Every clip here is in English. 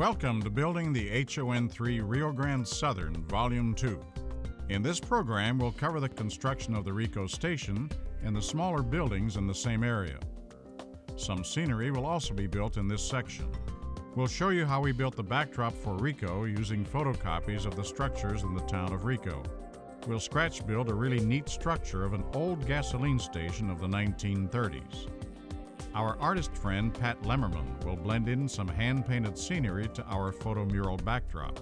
Welcome to Building the HON3 Rio Grande Southern Volume 2. In this program, we'll cover the construction of the RICO station and the smaller buildings in the same area. Some scenery will also be built in this section. We'll show you how we built the backdrop for RICO using photocopies of the structures in the town of RICO. We'll scratch build a really neat structure of an old gasoline station of the 1930s. Our artist friend Pat Lemmerman will blend in some hand-painted scenery to our photo mural backdrop.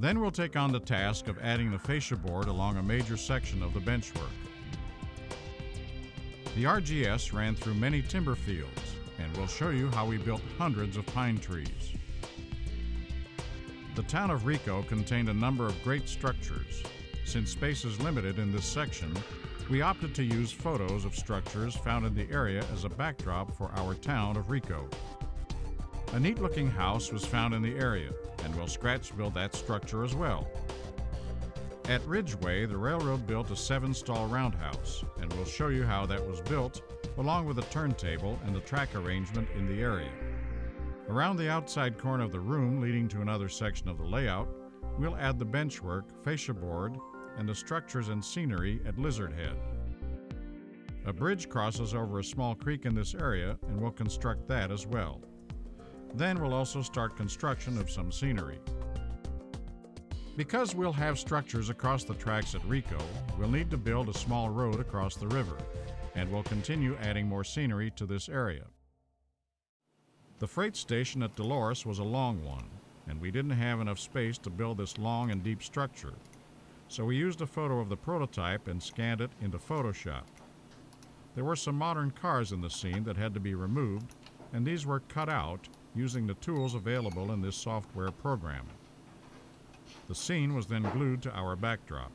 Then we'll take on the task of adding the fascia board along a major section of the benchwork. The RGS ran through many timber fields, and we'll show you how we built hundreds of pine trees. The town of Rico contained a number of great structures. Since space is limited in this section, we opted to use photos of structures found in the area as a backdrop for our town of Rico. A neat looking house was found in the area, and we'll scratch build that structure as well. At Ridgeway, the railroad built a seven stall roundhouse, and we'll show you how that was built, along with a turntable and the track arrangement in the area. Around the outside corner of the room leading to another section of the layout, we'll add the benchwork, fascia board, and the structures and scenery at Lizard Head. A bridge crosses over a small creek in this area, and we'll construct that as well. Then we'll also start construction of some scenery. Because we'll have structures across the tracks at Rico, we'll need to build a small road across the river, and we'll continue adding more scenery to this area. The freight station at Dolores was a long one, and we didn't have enough space to build this long and deep structure, so we used a photo of the prototype and scanned it into Photoshop. There were some modern cars in the scene that had to be removed, and these were cut out using the tools available in this software program. The scene was then glued to our backdrop.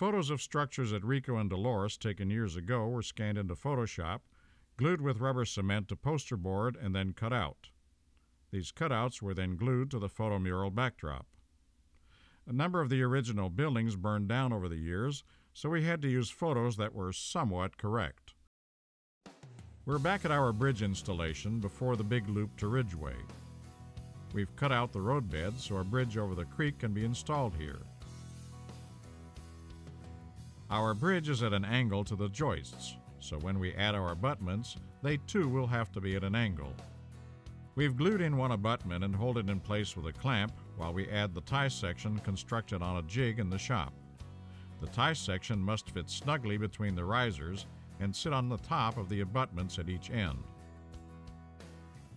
Photos of structures at Rico and Dolores taken years ago were scanned into Photoshop, glued with rubber cement to poster board, and then cut out. These cutouts were then glued to the photomural backdrop. A number of the original buildings burned down over the years, so we had to use photos that were somewhat correct. We're back at our bridge installation before the big loop to Ridgeway. We've cut out the roadbed so a bridge over the creek can be installed here. Our bridge is at an angle to the joists, so when we add our abutments, they too will have to be at an angle. We've glued in one abutment and hold it in place with a clamp while we add the tie section constructed on a jig in the shop. The tie section must fit snugly between the risers and sit on the top of the abutments at each end.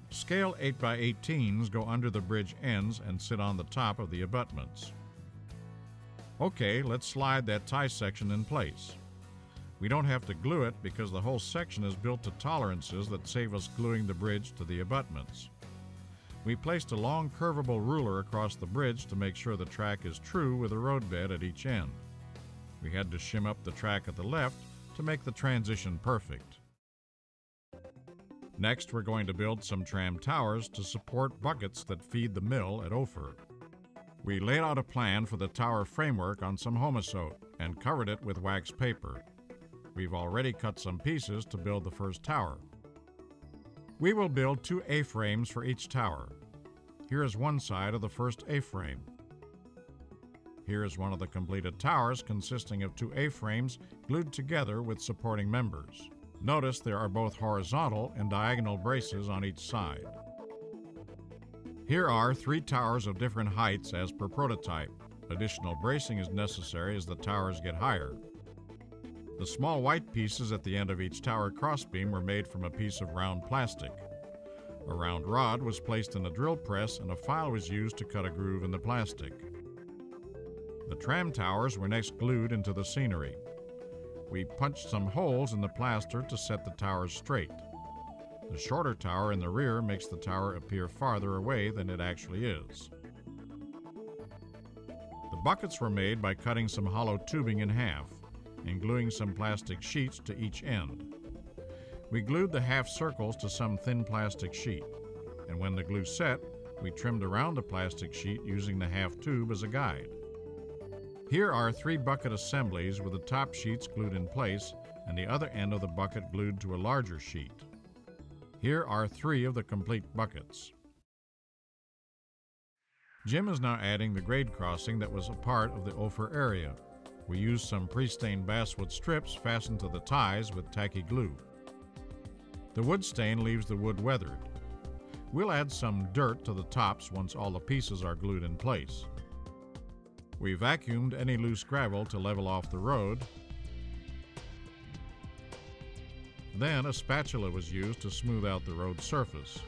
Scale 8x18s go under the bridge ends and sit on the top of the abutments. Okay, let's slide that tie section in place. We don't have to glue it because the whole section is built to tolerances that save us gluing the bridge to the abutments. We placed a long curvable ruler across the bridge to make sure the track is true with a roadbed at each end. We had to shim up the track at the left to make the transition perfect. Next, we're going to build some tram towers to support buckets that feed the mill at Ophir. We laid out a plan for the tower framework on some Homasote and covered it with wax paper. We've already cut some pieces to build the first tower. We will build two A-frames for each tower. Here is one side of the first A-frame. Here is one of the completed towers consisting of two A-frames glued together with supporting members. Notice there are both horizontal and diagonal braces on each side. Here are three towers of different heights as per prototype. Additional bracing is necessary as the towers get higher. The small white pieces at the end of each tower crossbeam were made from a piece of round plastic. A round rod was placed in a drill press and a file was used to cut a groove in the plastic. The tram towers were next glued into the scenery. We punched some holes in the plaster to set the towers straight. The shorter tower in the rear makes the tower appear farther away than it actually is. The buckets were made by cutting some hollow tubing in half and gluing some plastic sheets to each end. We glued the half circles to some thin plastic sheet, and when the glue set, we trimmed around the plastic sheet using the half tube as a guide. Here are three bucket assemblies with the top sheets glued in place and the other end of the bucket glued to a larger sheet. Here are three of the complete buckets. Jim is now adding the grade crossing that was a part of the Ophir area. We used some pre-stained basswood strips fastened to the ties with tacky glue. The wood stain leaves the wood weathered. We'll add some dirt to the tops once all the pieces are glued in place. We vacuumed any loose gravel to level off the road. Then a spatula was used to smooth out the road surface.